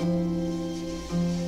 うん。